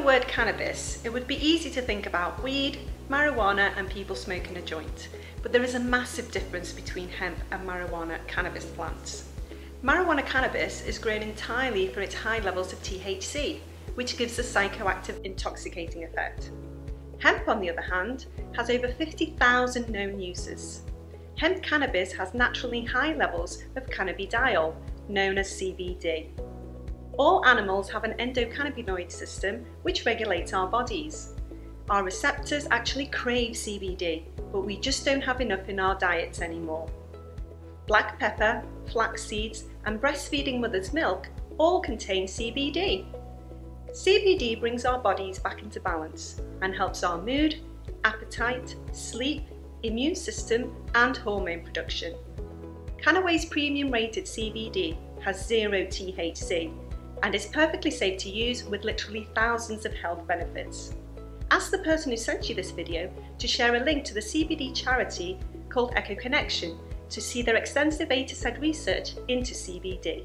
word cannabis, it would be easy to think about weed, marijuana and people smoking a joint. But there is a massive difference between hemp and marijuana cannabis plants. Marijuana cannabis is grown entirely for its high levels of THC, which gives a psychoactive intoxicating effect. Hemp, on the other hand, has over 50,000 known uses. Hemp cannabis has naturally high levels of cannabidiol, known as CBD. All animals have an endocannabinoid system which regulates our bodies. Our receptors actually crave CBD, but we just don't have enough in our diets anymore. Black pepper, flax seeds, and breastfeeding mother's milk all contain CBD. CBD brings our bodies back into balance and helps our mood, appetite, sleep, immune system, and hormone production. Kannaway's premium rated CBD has zero THC and is perfectly safe to use with literally thousands of health benefits. Ask the person who sent you this video to share a link to the CBD charity called Echo Connection to see their extensive A to Z research into CBD.